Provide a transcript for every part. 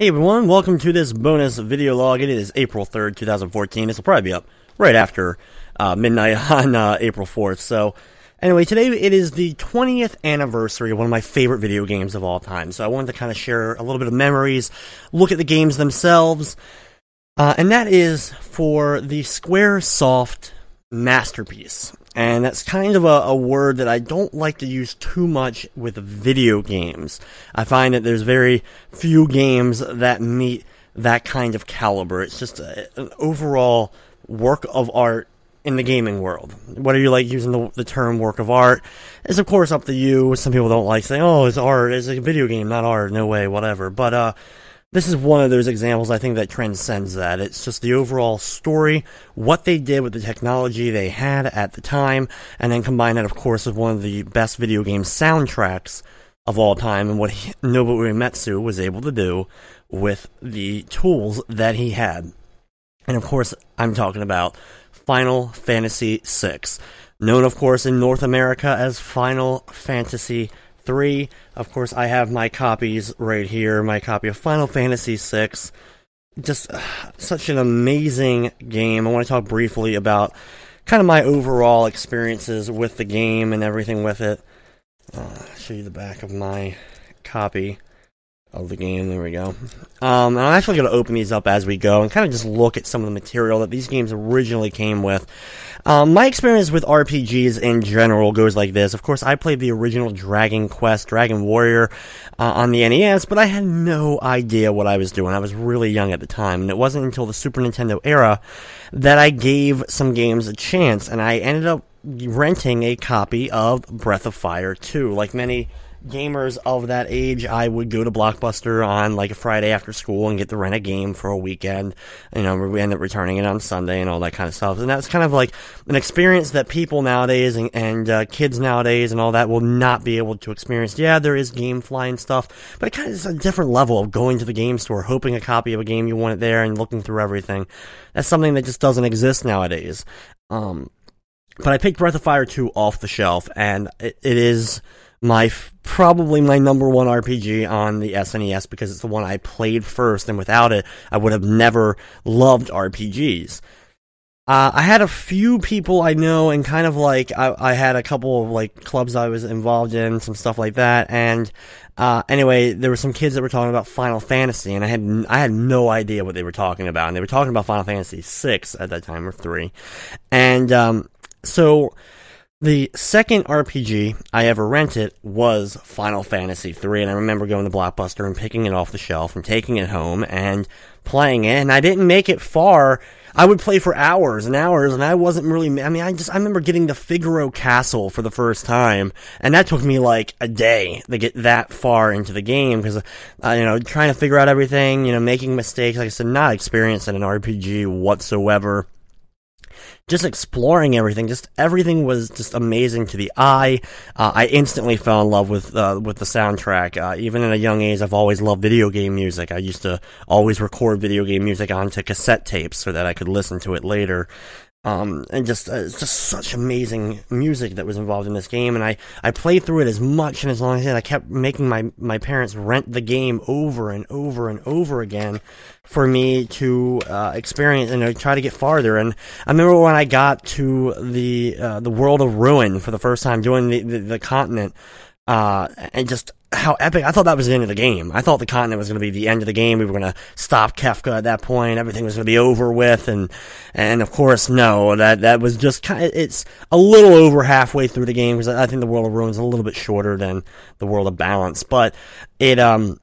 Hey everyone, welcome to this bonus video log. It is April 3rd, 2014. This will probably be up right after uh, midnight on uh, April 4th. So, anyway, today it is the 20th anniversary of one of my favorite video games of all time. So, I wanted to kind of share a little bit of memories, look at the games themselves, uh, and that is for the Squaresoft masterpiece. And that's kind of a, a, word that I don't like to use too much with video games. I find that there's very few games that meet that kind of caliber. It's just a, an overall work of art in the gaming world. Whether you like using the, the term work of art is of course up to you. Some people don't like saying, oh, it's art, it's a video game, not art, no way, whatever. But, uh, this is one of those examples I think that transcends that. It's just the overall story, what they did with the technology they had at the time, and then combine that, of course, with one of the best video game soundtracks of all time and what Nobuo Uematsu was able to do with the tools that he had. And of course, I'm talking about Final Fantasy VI, known, of course, in North America as Final Fantasy 3. Of course, I have my copies right here, my copy of Final Fantasy VI. Just uh, such an amazing game. I want to talk briefly about kind of my overall experiences with the game and everything with it. Uh, show you the back of my copy of the game. There we go. Um, I'm actually going to open these up as we go and kind of just look at some of the material that these games originally came with. Um, my experience with RPGs in general goes like this. Of course, I played the original Dragon Quest, Dragon Warrior uh, on the NES, but I had no idea what I was doing. I was really young at the time, and it wasn't until the Super Nintendo era that I gave some games a chance, and I ended up renting a copy of Breath of Fire 2. Like many gamers of that age, I would go to Blockbuster on like a Friday after school and get to rent a game for a weekend. You know, we end up returning it on Sunday and all that kind of stuff. And that's kind of like an experience that people nowadays and, and uh, kids nowadays and all that will not be able to experience. Yeah, there is GameFly and stuff, but it kind of is a different level of going to the game store, hoping a copy of a game you want it there and looking through everything. That's something that just doesn't exist nowadays. Um, but I picked Breath of Fire 2 off the shelf, and it, it is my probably my number one RPG on the SNES because it's the one I played first, and without it, I would have never loved RPGs. Uh, I had a few people I know, and kind of like I, I, had a couple of like clubs I was involved in, some stuff like that. And uh, anyway, there were some kids that were talking about Final Fantasy, and I had I had no idea what they were talking about. And they were talking about Final Fantasy six at that time or three, and um, so the second RPG I ever rented was Final Fantasy III, and I remember going to Blockbuster and picking it off the shelf and taking it home and playing it, and I didn't make it far. I would play for hours and hours, and I wasn't really. I mean, I just I remember getting the Figaro Castle for the first time, and that took me like a day to get that far into the game because, uh, you know, trying to figure out everything, you know, making mistakes. Like I said, not experienced in an RPG whatsoever just exploring everything, just everything was just amazing to the eye. Uh, I instantly fell in love with uh, with the soundtrack. Uh, even at a young age, I've always loved video game music. I used to always record video game music onto cassette tapes so that I could listen to it later. Um, and just uh, it's just such amazing music that was involved in this game, and I I played through it as much and as long as I, I kept making my my parents rent the game over and over and over again for me to uh, experience and uh, try to get farther. And I remember when I got to the uh, the world of ruin for the first time, doing the the, the continent, uh, and just how epic. I thought that was the end of the game. I thought the continent was going to be the end of the game. We were going to stop Kefka at that point. Everything was going to be over with. And, and of course, no, that, that was just kind of, it's a little over halfway through the game because I think the World of Ruin is a little bit shorter than the World of Balance. But it, um,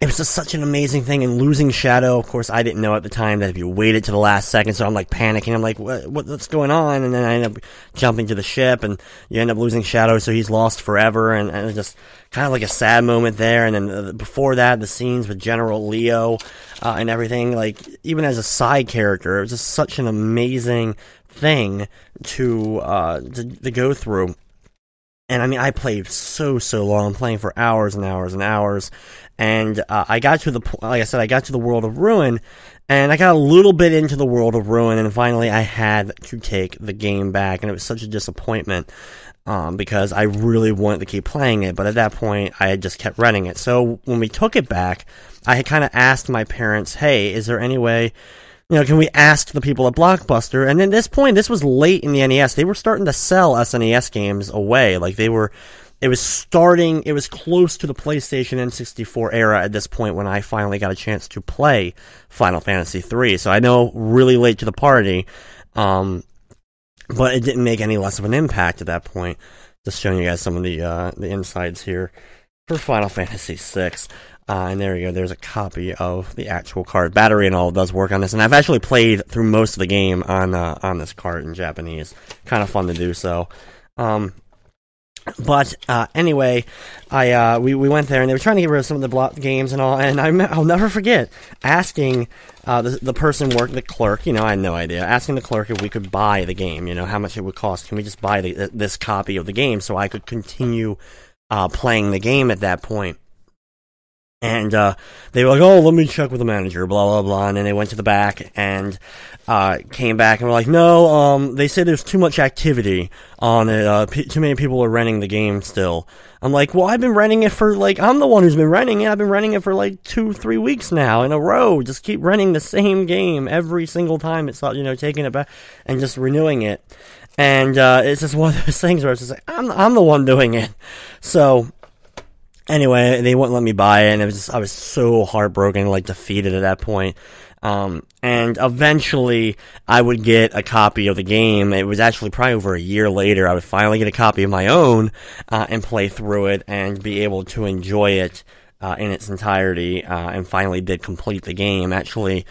it was just such an amazing thing. And losing Shadow, of course, I didn't know at the time that if you waited to the last second, so I'm like panicking. I'm like, what, what's going on? And then I end up jumping to the ship, and you end up losing Shadow, so he's lost forever. And, and just kind of like a sad moment there. And then uh, before that, the scenes with General Leo uh, and everything, like even as a side character, it was just such an amazing thing to uh, to, to go through. And I mean, I played so so long, I'm playing for hours and hours and hours, and uh, I got to the like I said, I got to the world of ruin, and I got a little bit into the world of ruin, and finally I had to take the game back, and it was such a disappointment um, because I really wanted to keep playing it, but at that point I had just kept renting it. So when we took it back, I had kind of asked my parents, "Hey, is there any way?" You know, can we ask the people at Blockbuster? And at this point, this was late in the NES. They were starting to sell SNES games away. Like they were, it was starting, it was close to the PlayStation N64 era at this point when I finally got a chance to play Final Fantasy III. So I know really late to the party. Um, but it didn't make any less of an impact at that point. Just showing you guys some of the, uh, the insides here for Final Fantasy VI. Uh, and there you go. There's a copy of the actual card. Battery and all does work on this, and I've actually played through most of the game on uh, on this card in Japanese. Kind of fun to do so. Um, but uh, anyway, I uh, we we went there and they were trying to get rid of some of the block games and all. And I I'll never forget asking uh, the the person working the clerk. You know, I had no idea. Asking the clerk if we could buy the game. You know, how much it would cost. Can we just buy the, this copy of the game so I could continue uh, playing the game at that point? And uh, they were like, "Oh, let me check with the manager." Blah blah blah. And then they went to the back and uh, came back and were like, "No, um, they say there's too much activity on it. Uh, p- too many people are renting the game still." I'm like, "Well, I've been renting it for like I'm the one who's been renting it. I've been renting it for like two, three weeks now in a row. Just keep renting the same game every single time. It's not, you know, taking it back and just renewing it." And uh, it's just one of those things where it's just like I'm I'm the one doing it. So anyway, they wouldn't let me buy it, and it was just, I was so heartbroken, like defeated at that point. Um, and eventually, I would get a copy of the game. It was actually probably over a year later. I would finally get a copy of my own uh, and play through it and be able to enjoy it uh, in its entirety. Uh, and finally, did complete the game. Actually,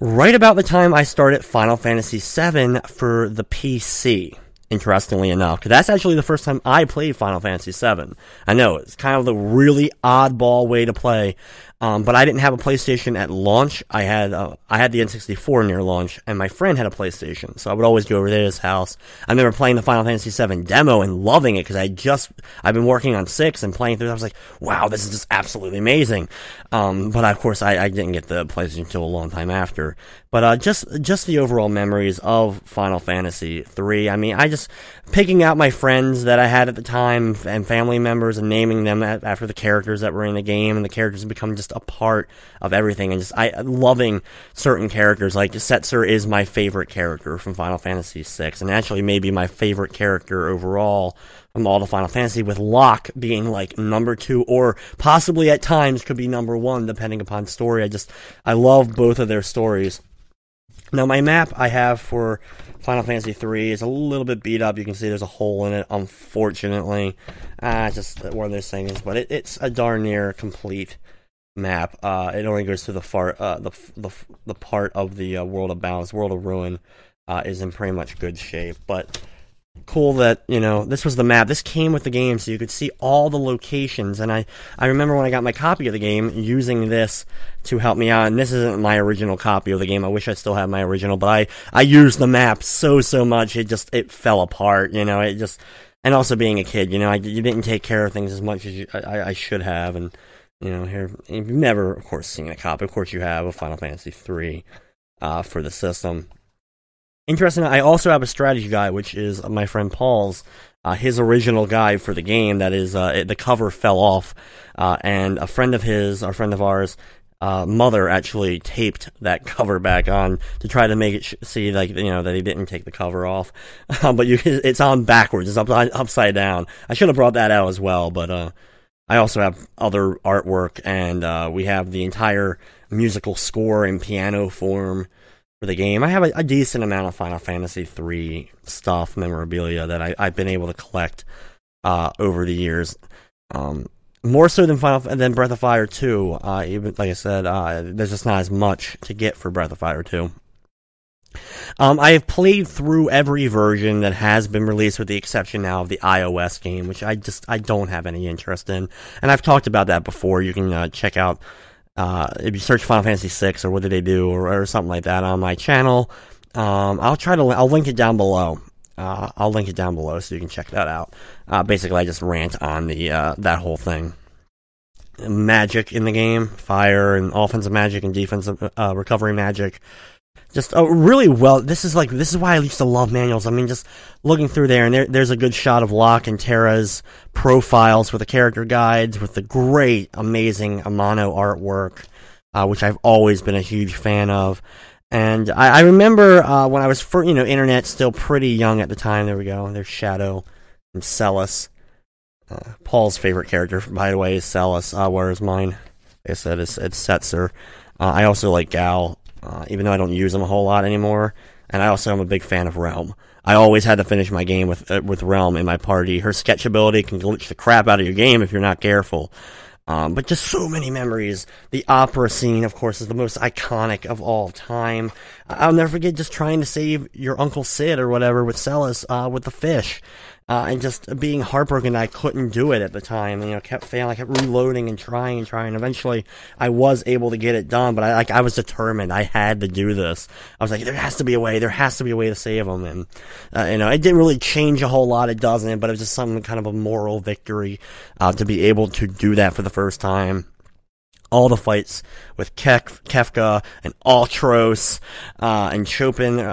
right about the time I started Final Fantasy VII for the PC interestingly enough, because that's actually the first time I played Final Fantasy VII. I know it's kind of the really oddball way to play, um, but I didn't have a PlayStation at launch. I had uh, I had the N64 near launch, and my friend had a PlayStation, so I would always go over there to his house. I remember playing the Final Fantasy VII demo and loving it because I just I've been working on six and playing through. I was like, wow, this is just absolutely amazing. Um, but of course, I, I, didn't get the PlayStation until a long time after. But uh, just just the overall memories of Final Fantasy three. I mean, I just picking out my friends that I had at the time and family members and naming them after the characters that were in the game, and the characters become just a part of everything. And just I loving certain characters like Setzer is my favorite character from Final Fantasy VI, and actually maybe my favorite character overall from all the Final Fantasy, with Locke being like number two, or possibly at times could be number one, depending upon story. I just I love both of their stories. Now my map I have for Final Fantasy III is a little bit beat up. You can see there's a hole in it, unfortunately. Ah, just one of those things, but it, it's a darn near complete map. Uh, it only goes to the far uh, the the the part of the uh, world of balance, world of ruin, uh, is in pretty much good shape. But cool that you know this was the map. This came with the game, so you could see all the locations. And I I remember when I got my copy of the game using this to help me out. And this isn't my original copy of the game. I wish I still had my original, but I I used the map so so much it just it fell apart. You know, it just and also being a kid, you know, I you didn't take care of things as much as you, I, I should have. And you know, here you've never, of course, seen a copy. Of course, you have a Final Fantasy three uh, for the system. Interesting. I also have a strategy guide, which is my friend Paul's, uh, his original guide for the game. That is, uh, it, the cover fell off, uh, and a friend of his, a friend of ours, uh, mother actually taped that cover back on to try to make it sh- see like you know that he didn't take the cover off. but you, it's on backwards. It's up, upside down. I should have brought that out as well, but uh, I also have other artwork, and uh, we have the entire musical score in piano form for the game. I have a, a, decent amount of Final Fantasy III stuff, memorabilia that I, have been able to collect uh, over the years. Um, more so than Final than Breath of Fire 2. Uh, even like I said, uh, there's just not as much to get for Breath of Fire 2. Um, I have played through every version that has been released, with the exception now of the iOS game, which I just I don't have any interest in. And I've talked about that before. You can uh, check out uh, if you search Final Fantasy VI or what did they do or, or something like that on my channel, um, I'll try to I'll link it down below. Uh, I'll link it down below so you can check that out. Uh, basically, I just rant on the uh, that whole thing. Magic in the game, fire and offensive magic and defensive uh, recovery magic just uh, really well. This is like this is why I used to love manuals. I mean, just looking through there, and there, there's a good shot of Locke and Terra's profiles with the character guides, with the great, amazing Amano artwork. uh, which I've always been a huge fan of. And I, I remember uh, when I was, for, you know, internet still pretty young at the time. There we go. There's Shadow and Celes. Uh, Paul's favorite character, by the way, is Celes, uh, whereas mine, like I said, is it's Setzer. Uh, I also like Gau, uh, even though I don't use them a whole lot anymore. And I also am a big fan of Relm. I always had to finish my game with uh, with Relm in my party. Her sketch ability can glitch the crap out of your game if you're not careful. Um, but just so many memories. The opera scene, of course, is the most iconic of all time. I'll never forget just trying to save your Uncle Cid or whatever with Celes, uh, with the fish uh, and just being heartbroken I couldn't do it at the time. You know, kept failing. I kept reloading and trying and trying. Eventually, I was able to get it done, but I like I was determined. I had to do this. I was like, there has to be a way. There has to be a way to save them. And uh, you know, it didn't really change a whole lot. It doesn't, but it was just some kind of a moral victory uh, to be able to do that for the first time all the fights with Kef, Kefka and Ultros uh, and Chupon. Uh,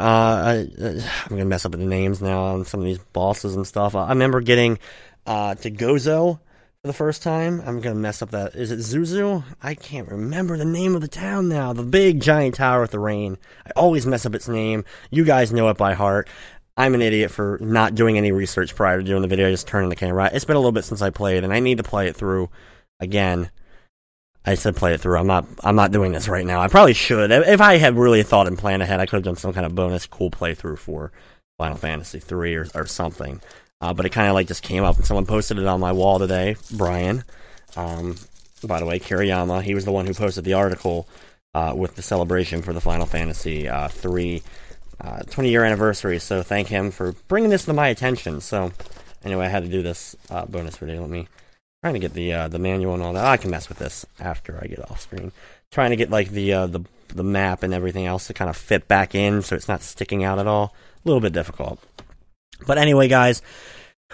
I, am gonna mess up the names now on some of these bosses and stuff. I remember getting uh, to Gozo for the first time. I'm gonna mess up that. Is it Zuzu? I can't remember the name of the town now. The big giant tower with the rain. I always mess up its name. You guys know it by heart. I'm an idiot for not doing any research prior to doing the video. I just turning the camera. It's been a little bit since I played, and I need to play it through again. I said play it through. I'm not. I'm not doing this right now. I probably should. If I had really thought and planned ahead, I could have done some kind of bonus cool playthrough for Final Fantasy three or or something. Uh, but it kind of like just came up and someone posted it on my wall today. Brian, um, by the way, Kiriyama. He was the one who posted the article uh, with the celebration for the Final Fantasy uh, three 20 year anniversary. So thank him for bringing this to my attention. So anyway, I had to do this uh, bonus video. Let me trying to get the uh, the manual and all that. I can mess with this after I get off screen. Trying to get like the uh, the the map and everything else to kind of fit back in so it's not sticking out at all. A little bit difficult. But anyway, guys,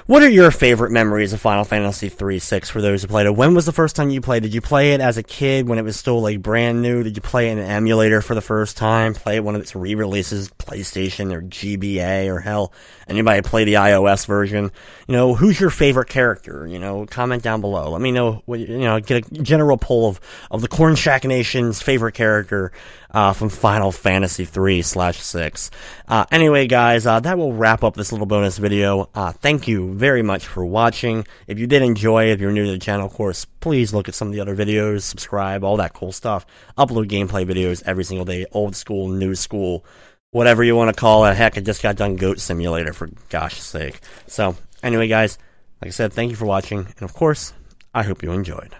what are your favorite memories of Final Fantasy 3 6 for those who played it? When was the first time you played? Did you play it as a kid when it was still like brand new? Did you play it in an emulator for the first time? Play it one of its re-releases, PlayStation or GBA or hell, anybody play the iOS version? You know, who's your favorite character? You know, comment down below. Let me know what, you know, get a general poll of, of the Cornshaq Nation's favorite character uh, from Final Fantasy 3 slash 6. Uh, anyway, guys, uh, that will wrap up this little bonus video. Uh, thank you very much for watching. If you did enjoy, if you're new to the channel, of course, please look at some of the other videos, subscribe, all that cool stuff. Upload gameplay videos every single day, old school, new school, whatever you want to call it. Heck, I just got done Goat Simulator, for gosh sake. So, anyway, guys, like I said, thank you for watching, and of course, I hope you enjoyed.